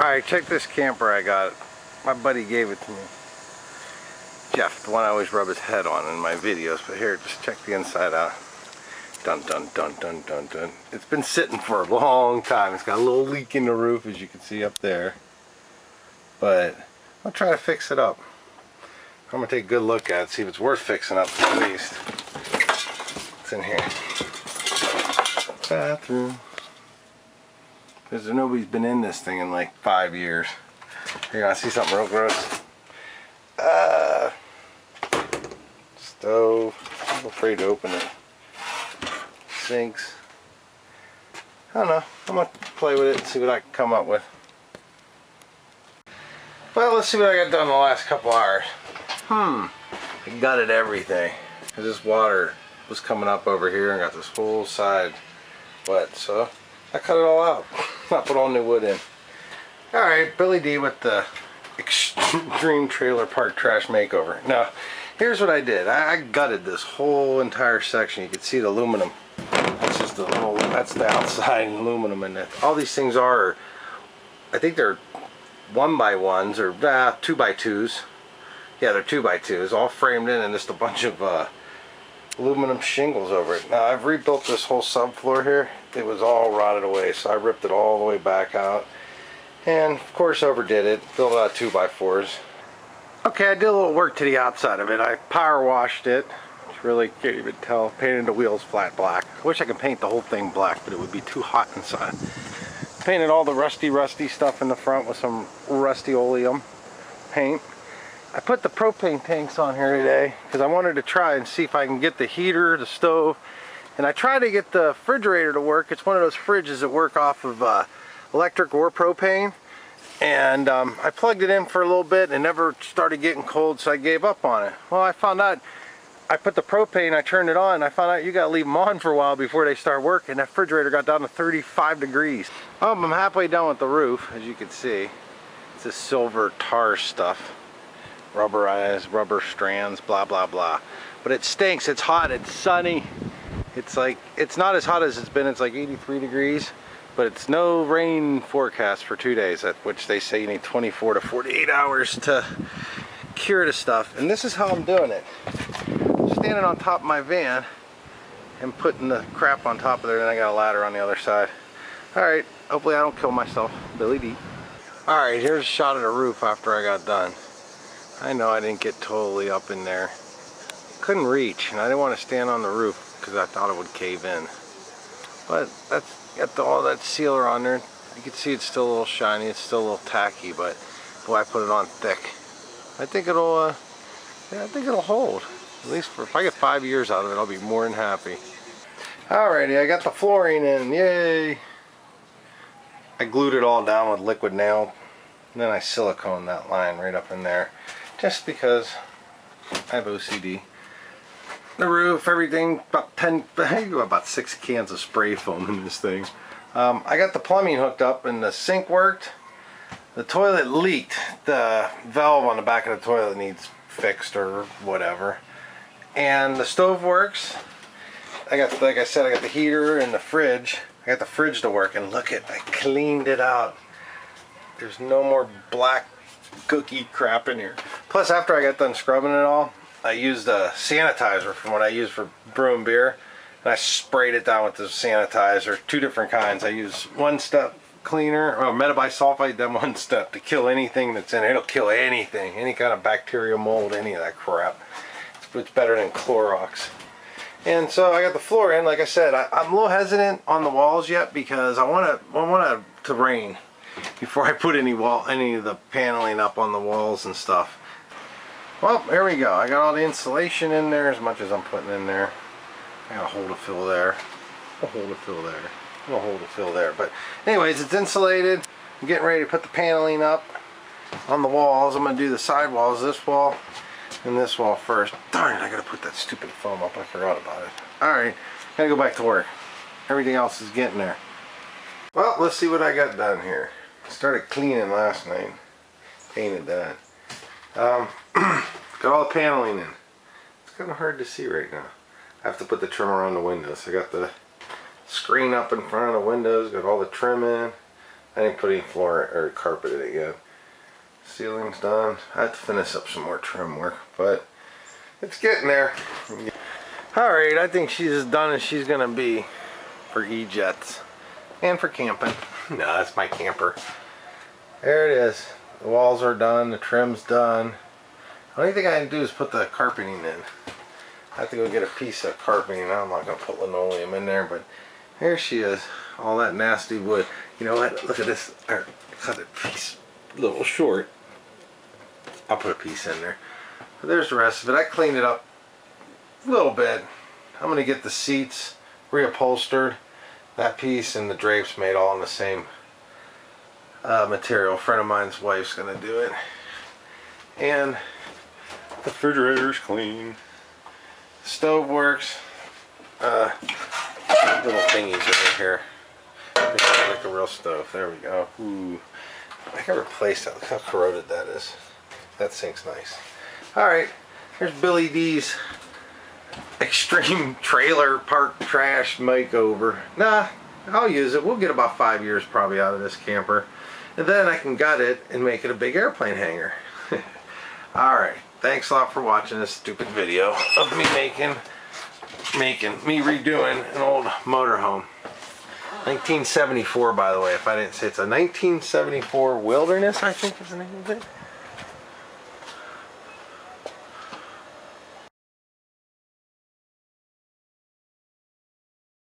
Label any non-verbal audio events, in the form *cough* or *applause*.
Alright, check this camper I got. My buddy gave it to me. Jeff, the one I always rub his head on in my videos. But here, just check the inside out. Dun dun dun dun dun dun. It's been sitting for a long time. It's got a little leak in the roof as you can see up there. But I'll try to fix it up. I'm gonna take a good look at it, see if it's worth fixing up at least. It's in here. Bathroom. Because nobody's been in this thing in like five years. You're gonna see something real gross. Uh, stove. I'm afraid to open it. Sinks. I don't know. I'm gonna play with it and see what I can come up with. Well, let's see what I got done the last couple hours. Hmm. I gutted everything. Cause this water was coming up over here and got this whole side wet. So I cut it all out. I put all new wood in. Alright, Billy D with the Extreme *laughs* Trailer Park Trash Makeover. Now, here's what I did. I, I gutted this whole entire section. You can see the aluminum. That's just the little, that's the outside *laughs* aluminum and all these things are, I think they're one by ones or uh, two by twos. Yeah, they're two by twos, all framed in and just a bunch of uh, aluminum shingles over it. Now I've rebuilt this whole subfloor here. It was all rotted away, so I ripped it all the way back out. And of course overdid it, built out two by fours. Okay, I did a little work to the outside of it. I power washed it. Really can't even tell. Painted the wheels flat black. I wish I could paint the whole thing black, but it would be too hot inside. Painted all the rusty, rusty stuff in the front with some Rust-Oleum paint. I put the propane tanks on here today because I wanted to try and see if I can get the heater, the stove, and I tried to get the refrigerator to work. It's one of those fridges that work off of uh, electric or propane. And um, I plugged it in for a little bit and never started getting cold, so I gave up on it. Well, I found out, I put the propane, I turned it on, I found out you gotta leave them on for a while before they start working. That refrigerator got down to 35 degrees. Oh, I'm halfway done with the roof, as you can see. It's this silver tar stuff rubberized rubber strands blah blah blah. But it stinks. It's hot. It's sunny. It's like it's not as hot as it's been. It's like 83 degrees but it's no rain forecast for two days at which they say you need 24 to 48 hours to cure the stuff. And this is how I'm doing it. Standing on top of my van and putting the crap on top of there and I got a ladder on the other side. Alright hopefully I don't kill myself. Billy D. Alright here's a shot of the roof after I got done I know I didn't get totally up in there. Couldn't reach, and I didn't want to stand on the roof because I thought it would cave in. But that's got the, all that sealer on there. You can see it's still a little shiny, it's still a little tacky, but boy, I put it on thick. I think it'll, uh, yeah, I think it'll hold. At least for, if I get five years out of it, I'll be more than happy. Alrighty, I got the flooring in, yay! I glued it all down with liquid nail, and then I silicone that line right up in there just because I have OCD. The roof, everything, about 10, *laughs* about six cans of spray foam in this thing. Um, I got the plumbing hooked up and the sink worked. The toilet leaked. The valve on the back of the toilet needs fixed or whatever. And the stove works. I got, like I said, I got the heater and the fridge. I got the fridge to work and look at, I cleaned it out. There's no more black cookie crap in here. Plus, after I got done scrubbing it all, I used a sanitizer from what I use for brewing beer. And I sprayed it down with the sanitizer, two different kinds. I use one step cleaner, uh, or metabisulfite, then one *laughs* step to kill anything that's in it. It'll kill anything, any kind of bacteria, mold, any of that crap. It's better than Clorox. And so I got the floor in. Like I said, I, am a little hesitant on the walls yet because I want to I want to rain before I put any wall any of the paneling up on the walls and stuff. Well, there we go. I got all the insulation in there as much as I'm putting in there. I got a hole to fill there. A hole to fill there. A hole to fill there. But anyways, it's insulated. I'm getting ready to put the paneling up on the walls. I'm going to do the side walls, this wall and this wall first. Darn it, I got to put that stupid foam up. I forgot about it. Alright, gotta go back to work. Everything else is getting there. Well, let's see what I got done here. Started cleaning last night. Painted that. Um, *clears throat* got all the paneling in. It's kind of hard to see right now. I have to put the trim around the windows. I got the screen up in front of the windows. Got all the trim in. I didn't put any floor or carpet in it yet. Ceiling's done. I have to finish up some more trim work, but it's getting there. Alright, I think she's as done as she's gonna be for E-Jets. And for camping. *laughs* no, that's my camper. There it is. The walls are done, the trim's done. Only thing I can do is put the carpeting in. I have to go get a piece of carpeting. I'm not gonna put linoleum in there, but there she is. All that nasty wood. You know what? Look at this. I cut a piece a little short. I'll put a piece in there. But there's the rest of it. I cleaned it up a little bit. I'm gonna get the seats reupholstered. That piece and the drapes made all in the same uh, material. A friend of mine's wife's gonna do it. And refrigerator's clean. Stove works. Uh, little thingies right here. Like a real stove. There we go. Ooh. I can replace that. Look how corroded that is. That sink's nice. Alright. Here's Billy D's extreme *laughs* trailer park trash makeover. Nah, I'll use it. We'll get about five years probably out of this camper. And then I can gut it and make it a big airplane hangar. *laughs* Alright, thanks a lot for watching this stupid video of me making, making, me redoing an old motorhome. 1974 by the way, if I didn't say it's a 1974 Wilderness I think is the name of it.